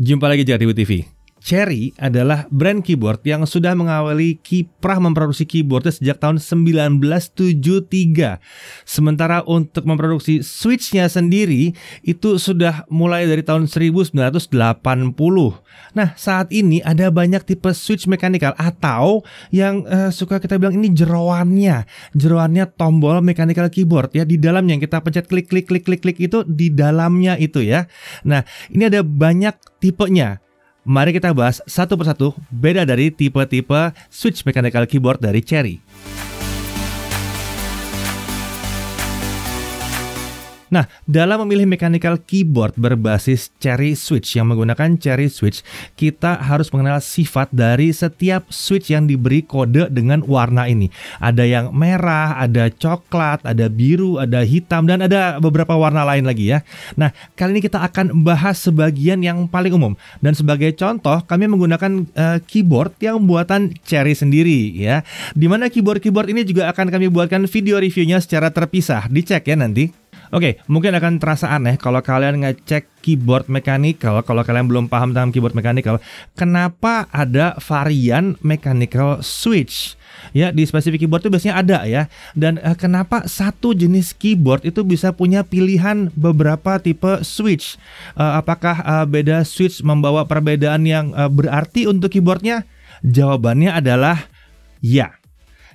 Jumpa lagi Jati TV. Cherry adalah brand keyboard yang sudah mengawali kiprah memproduksi keyboard sejak tahun 1973. Sementara untuk memproduksi switchnya sendiri itu sudah mulai dari tahun 1980. Nah, saat ini ada banyak tipe switch mechanical atau yang uh, suka kita bilang ini jeroannya. Jeroannya tombol mechanical keyboard ya di dalamnya yang kita pencet klik klik klik klik klik itu di dalamnya itu ya. Nah, ini ada banyak tipenya. Mari kita bahas satu persatu beda dari tipe-tipe switch mechanical keyboard dari Cherry. Nah, dalam memilih mechanical keyboard berbasis cherry switch yang menggunakan cherry switch, kita harus mengenal sifat dari setiap switch yang diberi kode dengan warna ini. Ada yang merah, ada coklat, ada biru, ada hitam, dan ada beberapa warna lain lagi ya. Nah, kali ini kita akan bahas sebagian yang paling umum. Dan sebagai contoh, kami menggunakan uh, keyboard yang buatan cherry sendiri ya. Di mana keyboard-keyboard ini juga akan kami buatkan video reviewnya secara terpisah. Dicek ya nanti. Oke, mungkin akan terasa aneh kalau kalian ngecek keyboard mechanical, kalau kalian belum paham tentang keyboard mechanical, kenapa ada varian mechanical switch? Ya, di spesifik keyboard itu biasanya ada ya. Dan eh, kenapa satu jenis keyboard itu bisa punya pilihan beberapa tipe switch? Eh, apakah eh, beda switch membawa perbedaan yang eh, berarti untuk keyboardnya? Jawabannya adalah ya.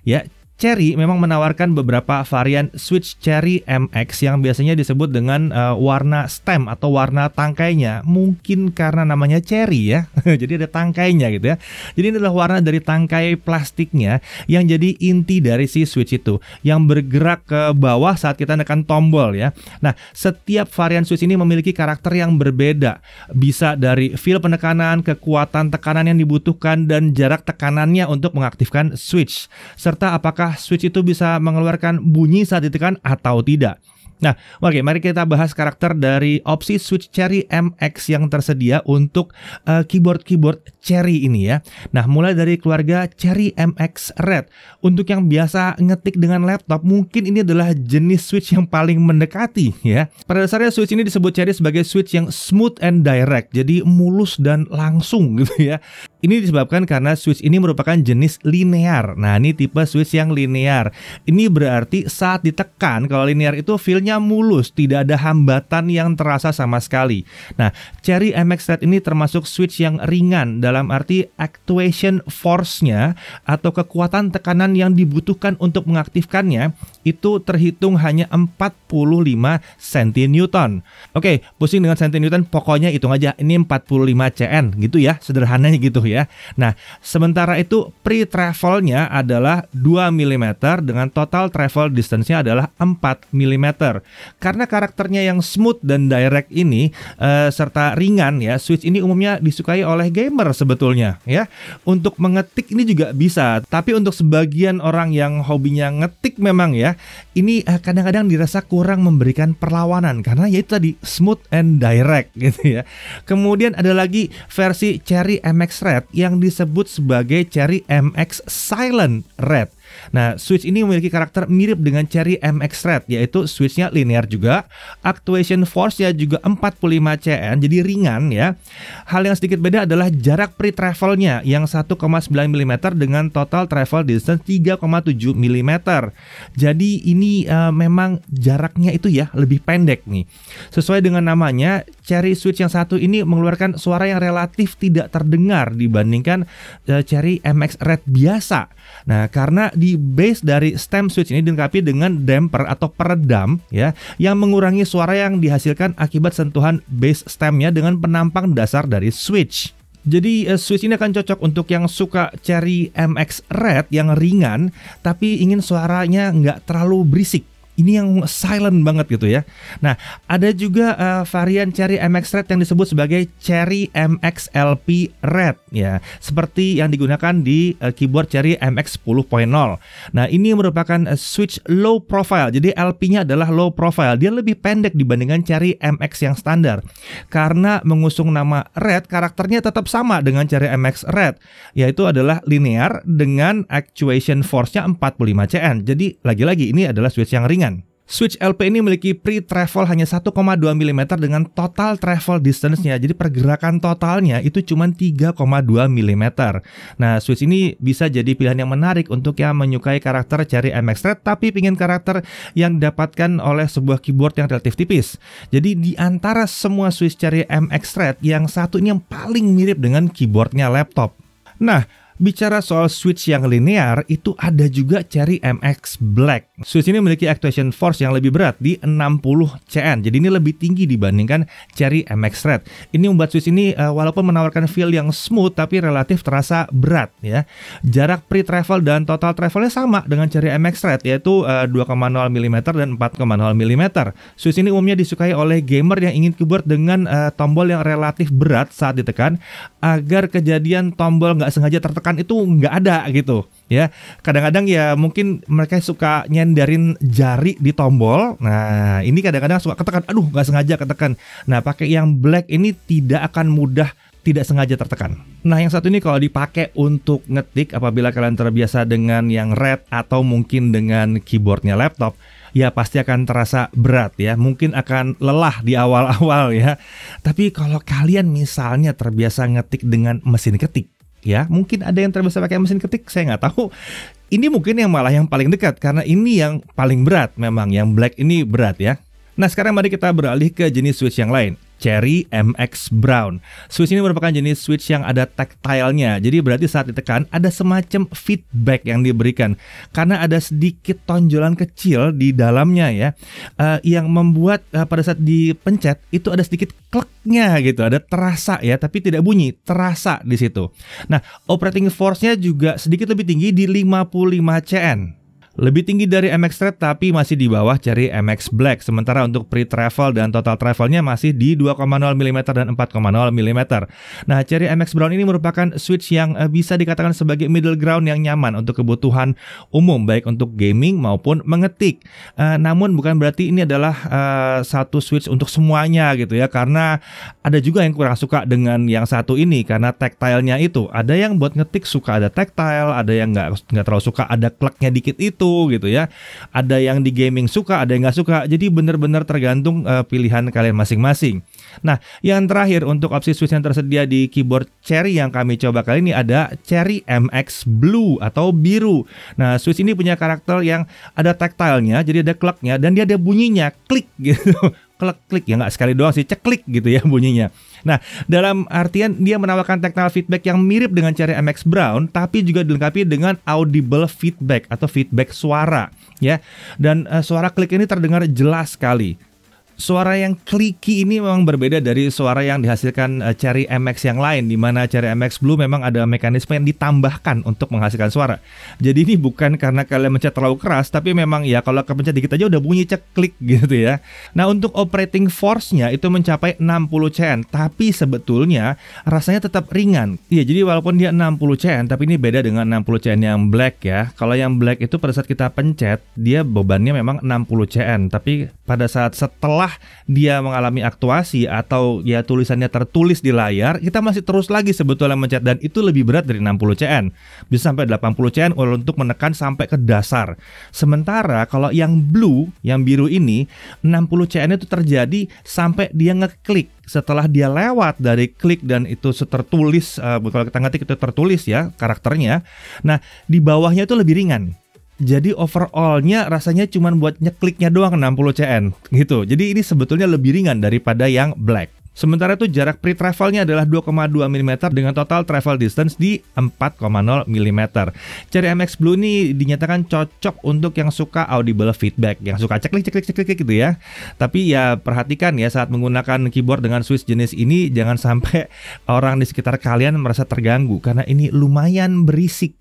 Ya, Cherry memang menawarkan beberapa varian Switch Cherry MX yang biasanya disebut dengan uh, warna stem atau warna tangkainya. Mungkin karena namanya cherry ya. jadi ada tangkainya gitu ya. Jadi ini adalah warna dari tangkai plastiknya yang jadi inti dari si Switch itu yang bergerak ke bawah saat kita tekan tombol ya. Nah, setiap varian Switch ini memiliki karakter yang berbeda. Bisa dari feel penekanan, kekuatan tekanan yang dibutuhkan dan jarak tekanannya untuk mengaktifkan Switch serta apakah apakah switch itu bisa mengeluarkan bunyi saat ditekan atau tidak. Nah, oke, mari kita bahas karakter dari opsi Switch Cherry MX yang tersedia untuk uh, keyboard-keyboard Cherry ini ya. Nah, mulai dari keluarga Cherry MX Red. Untuk yang biasa ngetik dengan laptop, mungkin ini adalah jenis Switch yang paling mendekati ya. Pada dasarnya Switch ini disebut Cherry sebagai Switch yang smooth and direct, jadi mulus dan langsung gitu ya. Ini disebabkan karena switch ini merupakan jenis linear. Nah, ini tipe switch yang linear. Ini berarti saat ditekan kalau linear itu feel-nya mulus, tidak ada hambatan yang terasa sama sekali. Nah, Cherry MX Red ini termasuk switch yang ringan dalam arti actuation force-nya atau kekuatan tekanan yang dibutuhkan untuk mengaktifkannya itu terhitung hanya 45 cm. Oke, pusing dengan cm, pokoknya hitung aja ini 45 cn gitu ya, sederhananya gitu ya. Nah, sementara itu pre-travelnya adalah 2 mm dengan total travel distance-nya adalah 4 mm. Karena karakternya yang smooth dan direct ini uh, serta ringan ya, Switch ini umumnya disukai oleh gamer sebetulnya ya. Untuk mengetik ini juga bisa, tapi untuk sebagian orang yang hobinya ngetik memang ya, ini eh, kadang-kadang dirasa kurang memberikan perlawanan karena ya itu tadi smooth and direct gitu ya. Kemudian ada lagi versi Cherry MX Red yang disebut sebagai Cherry MX Silent Red. Nah, switch ini memiliki karakter mirip dengan Cherry MX Red, yaitu switchnya linear juga, actuation force-nya juga 45 cn, jadi ringan ya. Hal yang sedikit beda adalah jarak pre-travelnya yang 1,9 mm dengan total travel distance 3,7 mm. Jadi ini uh, memang jaraknya itu ya lebih pendek nih. Sesuai dengan namanya, Cherry Switch yang satu ini mengeluarkan suara yang relatif tidak terdengar dibandingkan uh, Cherry MX Red biasa. Nah, karena di base dari stem switch ini dilengkapi dengan damper atau peredam ya yang mengurangi suara yang dihasilkan akibat sentuhan base stemnya dengan penampang dasar dari switch. Jadi uh, Switch ini akan cocok untuk yang suka Cherry MX Red yang ringan tapi ingin suaranya nggak terlalu berisik ini yang silent banget gitu ya. Nah, ada juga uh, varian Cherry MX Red yang disebut sebagai Cherry MX LP Red ya, seperti yang digunakan di uh, keyboard Cherry MX 10.0. Nah, ini merupakan uh, switch low profile. Jadi LP-nya adalah low profile. Dia lebih pendek dibandingkan Cherry MX yang standar. Karena mengusung nama Red, karakternya tetap sama dengan Cherry MX Red, yaitu adalah linear dengan actuation force-nya 45 cn. Jadi lagi-lagi ini adalah switch yang ringan. Switch LP ini memiliki pre-travel hanya 1,2 mm dengan total travel distance-nya. Jadi pergerakan totalnya itu cuma 3,2 mm. Nah, Switch ini bisa jadi pilihan yang menarik untuk yang menyukai karakter Cherry MX Red tapi ingin karakter yang didapatkan oleh sebuah keyboard yang relatif tipis. Jadi di antara semua Switch Cherry MX Red yang satu ini yang paling mirip dengan keyboardnya laptop. Nah, Bicara soal switch yang linear, itu ada juga Cherry MX Black. Switch ini memiliki actuation force yang lebih berat di 60 CN. Jadi ini lebih tinggi dibandingkan Cherry MX Red. Ini membuat switch ini uh, walaupun menawarkan feel yang smooth tapi relatif terasa berat ya. Jarak pre-travel dan total travelnya sama dengan Cherry MX Red yaitu uh, 2,0 mm dan 4,0 mm. Switch ini umumnya disukai oleh gamer yang ingin keyboard dengan uh, tombol yang relatif berat saat ditekan agar kejadian tombol nggak sengaja tertekan tekan itu nggak ada gitu ya kadang-kadang ya mungkin mereka suka nyendarin jari di tombol nah ini kadang-kadang suka ketekan aduh nggak sengaja ketekan nah pakai yang black ini tidak akan mudah tidak sengaja tertekan. Nah, yang satu ini kalau dipakai untuk ngetik apabila kalian terbiasa dengan yang red atau mungkin dengan keyboardnya laptop, ya pasti akan terasa berat ya. Mungkin akan lelah di awal-awal ya. Tapi kalau kalian misalnya terbiasa ngetik dengan mesin ketik, ya mungkin ada yang terbiasa pakai mesin ketik saya nggak tahu. Ini mungkin yang malah yang paling dekat karena ini yang paling berat memang yang black ini berat ya. Nah sekarang mari kita beralih ke jenis switch yang lain Cherry MX Brown. Switch ini merupakan jenis switch yang ada tactile-nya. Jadi berarti saat ditekan ada semacam feedback yang diberikan karena ada sedikit tonjolan kecil di dalamnya ya uh, yang membuat uh, pada saat dipencet itu ada sedikit kleknya gitu, ada terasa ya tapi tidak bunyi, terasa di situ. Nah, operating force-nya juga sedikit lebih tinggi di 55 CN. Lebih tinggi dari MX Red tapi masih di bawah Cherry MX Black. Sementara untuk pre-travel dan total travelnya masih di 2,0 mm dan 4,0 mm. Nah, Cherry MX Brown ini merupakan switch yang eh, bisa dikatakan sebagai middle ground yang nyaman untuk kebutuhan umum baik untuk gaming maupun mengetik. Uh, namun bukan berarti ini adalah uh, satu switch untuk semuanya gitu ya karena ada juga yang kurang suka dengan yang satu ini karena tactile-nya itu. Ada yang buat ngetik suka ada tactile, ada yang nggak nggak terlalu suka ada kleknya dikit itu itu gitu ya. Ada yang di gaming suka, ada yang nggak suka. Jadi benar-benar tergantung uh, pilihan kalian masing-masing. Nah, yang terakhir untuk opsi switch yang tersedia di keyboard Cherry yang kami coba kali ini ada Cherry MX Blue atau biru. Nah, switch ini punya karakter yang ada tactile-nya, jadi ada kleknya dan dia ada bunyinya klik gitu. klik klik ya nggak sekali doang sih ceklik gitu ya bunyinya. Nah dalam artian dia menawarkan tactile feedback yang mirip dengan Cherry MX Brown tapi juga dilengkapi dengan audible feedback atau feedback suara ya dan uh, suara klik ini terdengar jelas sekali suara yang clicky ini memang berbeda dari suara yang dihasilkan uh, Cherry MX yang lain di mana Cherry MX Blue memang ada mekanisme yang ditambahkan untuk menghasilkan suara. Jadi ini bukan karena kalian mencet terlalu keras tapi memang ya kalau kepencet dikit aja udah bunyi cek klik gitu ya. Nah, untuk operating force-nya itu mencapai 60 CN tapi sebetulnya rasanya tetap ringan. Iya, jadi walaupun dia 60 CN tapi ini beda dengan 60 CN yang black ya. Kalau yang black itu pada saat kita pencet dia bebannya memang 60 CN tapi pada saat setelah setelah dia mengalami aktuasi atau ya tulisannya tertulis di layar, kita masih terus lagi sebetulnya mencet dan itu lebih berat dari 60 CN. Bisa sampai 80 CN untuk menekan sampai ke dasar. Sementara kalau yang blue, yang biru ini 60 CN itu terjadi sampai dia ngeklik setelah dia lewat dari klik dan itu tertulis uh, kalau kita ngetik itu tertulis ya karakternya. Nah, di bawahnya itu lebih ringan. Jadi overallnya rasanya cuma buat nyekliknya doang 60 CN gitu. Jadi ini sebetulnya lebih ringan daripada yang black. Sementara itu jarak pre-travelnya adalah 2,2 mm dengan total travel distance di 4,0 mm. Cherry MX Blue ini dinyatakan cocok untuk yang suka audible feedback, yang suka ceklik ceklik ceklik gitu ya. Tapi ya perhatikan ya saat menggunakan keyboard dengan switch jenis ini jangan sampai orang di sekitar kalian merasa terganggu karena ini lumayan berisik.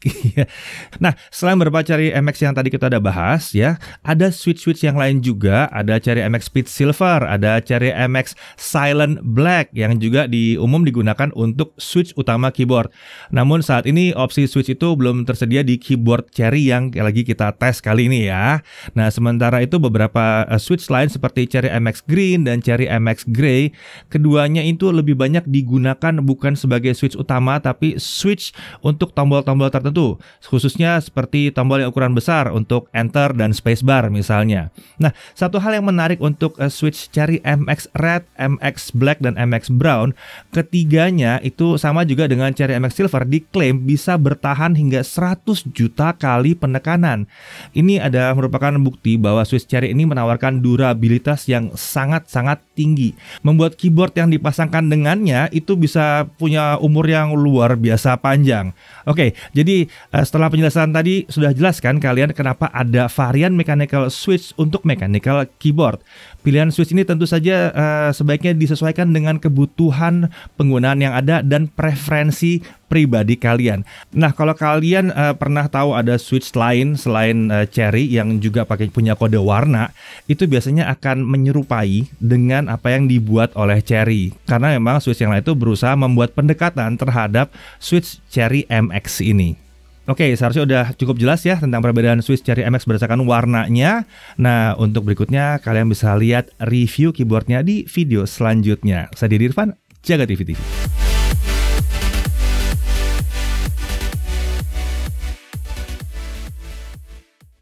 nah, selain beberapa Cherry MX yang tadi kita udah bahas ya, ada switch-switch yang lain juga, ada Cherry MX Speed Silver, ada Cherry MX Silent Black yang juga di umum digunakan untuk switch utama keyboard. Namun saat ini opsi switch itu belum tersedia di keyboard Cherry yang lagi kita tes kali ini ya. Nah, sementara itu beberapa uh, switch lain seperti Cherry MX Green dan Cherry MX Grey, keduanya itu lebih banyak digunakan bukan sebagai switch utama tapi switch untuk tombol-tombol tertentu, khususnya seperti tombol yang ukuran besar untuk enter dan spacebar misalnya. Nah, satu hal yang menarik untuk uh, switch Cherry MX Red, MX Black dan MX Brown, ketiganya itu sama juga dengan Cherry MX Silver diklaim bisa bertahan hingga 100 juta kali penekanan. Ini ada merupakan bukti bahwa Swiss Cherry ini menawarkan durabilitas yang sangat-sangat tinggi. Membuat keyboard yang dipasangkan dengannya itu bisa punya umur yang luar biasa panjang. Oke, jadi uh, setelah penjelasan tadi sudah jelaskan kalian kenapa ada varian mechanical switch untuk mechanical keyboard. Pilihan switch ini tentu saja uh, sebaiknya disesuaikan dengan kebutuhan penggunaan yang ada dan preferensi pribadi kalian. Nah, kalau kalian uh, pernah tahu ada switch lain selain uh, Cherry yang juga pakai punya kode warna, itu biasanya akan menyerupai dengan apa yang dibuat oleh Cherry. Karena memang switch yang lain itu berusaha membuat pendekatan terhadap switch Cherry MX ini. Oke, seharusnya udah cukup jelas ya tentang perbedaan Swiss Cherry MX berdasarkan warnanya. Nah, untuk berikutnya kalian bisa lihat review keyboardnya di video selanjutnya. Saya Didi Irfan, Jaga TV TV.